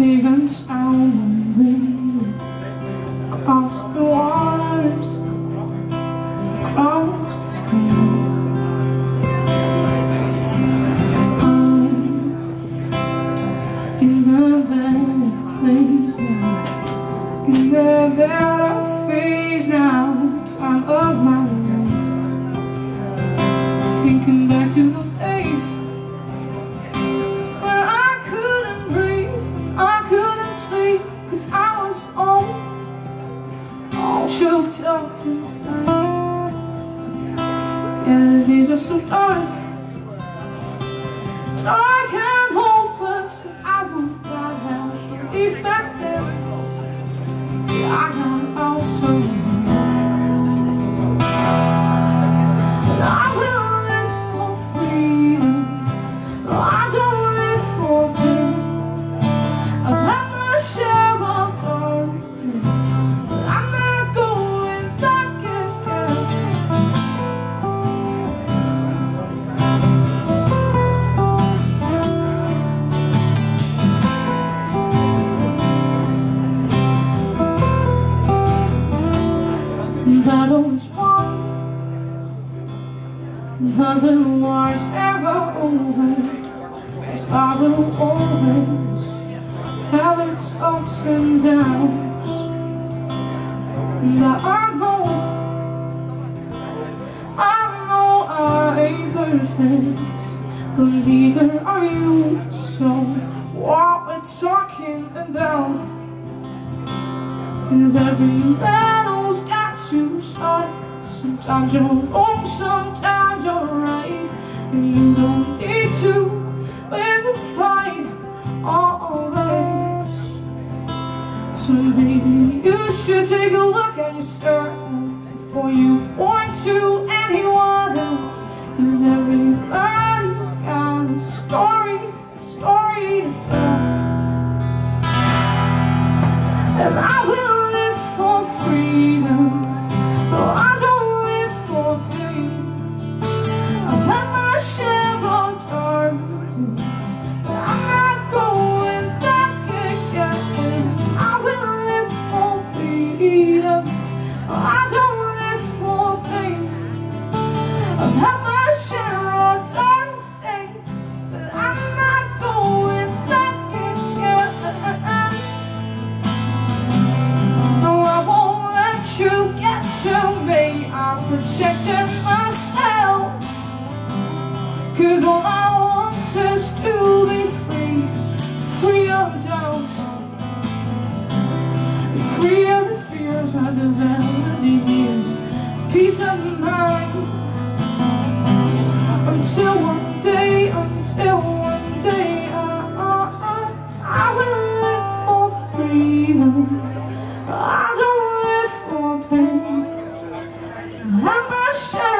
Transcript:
Stevens down the across the waters, across the sky. In the better place now, in the better phase now, time of my life. Thinking back to those days. Where I couldn't breathe I couldn't sleep Cause I was all All choked up inside And it is just so dark Dark battles won Nothing was ever over. As I will always have its ups and downs. And I know I know I ain't perfect But neither are you So what we're talking about Is every battle's to start Sometimes you're wrong, sometimes you're right. And you don't need to win the fight always So maybe you should take a look at yourself Before you point to anyone else. Cause everybody's got a story, a story to tell. And I will live for freedom protecting myself Cause all I want is to be free Free of doubt Free of the fears I developed these years Peace of the mind until one day, until one day I, I, I, will live for freedom. I don't live for pain. I'm not shadow